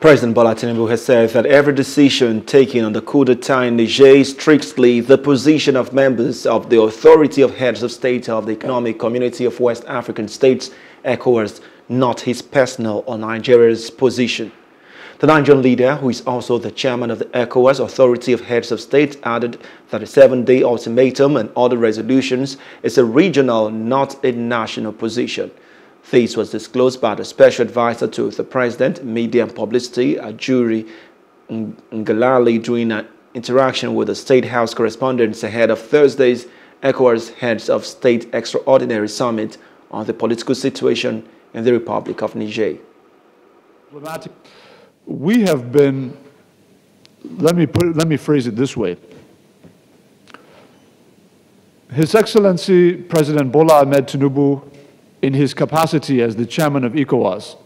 President Bola Tinubu has said that every decision taken on the coup d'etat in Niger is strictly the position of members of the Authority of Heads of State of the Economic Community of West African States, ECOWAS, not his personal or Nigeria's position. The Nigerian leader, who is also the chairman of the ECOWAS Authority of Heads of State, added that a seven-day ultimatum and other resolutions is a regional, not a national position. This was disclosed by the special advisor to the president, media and publicity, uh, Ajuri Ngelale, during an interaction with the State House correspondents ahead of Thursday's ECOWAS Heads of State Extraordinary Summit on the political situation in the Republic of Niger. We have been, let me, put, let me phrase it this way. His Excellency President Bola Ahmed Tinubu in his capacity as the chairman of ECOWAS,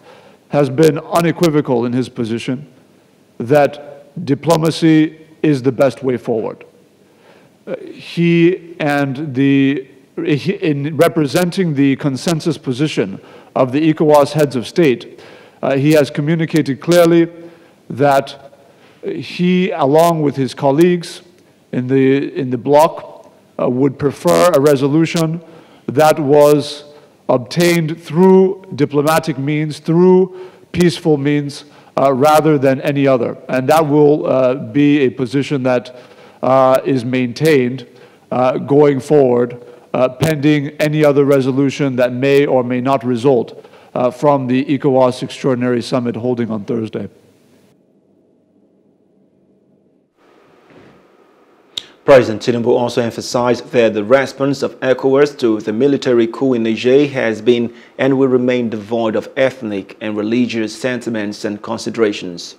has been unequivocal in his position that diplomacy is the best way forward. Uh, he and the, he, in representing the consensus position of the ECOWAS heads of state, uh, he has communicated clearly that he, along with his colleagues in the, in the bloc, uh, would prefer a resolution that was obtained through diplomatic means, through peaceful means, uh, rather than any other. And that will uh, be a position that uh, is maintained uh, going forward, uh, pending any other resolution that may or may not result from the ECOWAS Extraordinary Summit holding on Thursday. President Tinubu also emphasized that the response of ECOWAS to the military coup in Niger has been and will remain devoid of ethnic and religious sentiments and considerations.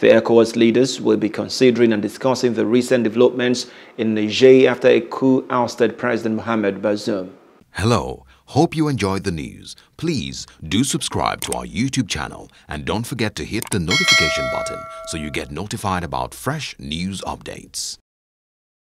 The ECOWAS leaders will be considering and discussing the recent developments in Niger after a coup ousted President Mohamed Bazoum. Hello, hope you enjoyed the news. Please do subscribe to our YouTube channel and don't forget to hit the notification button so you get notified about fresh news updates.